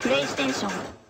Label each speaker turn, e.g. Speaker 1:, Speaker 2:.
Speaker 1: プレイステーション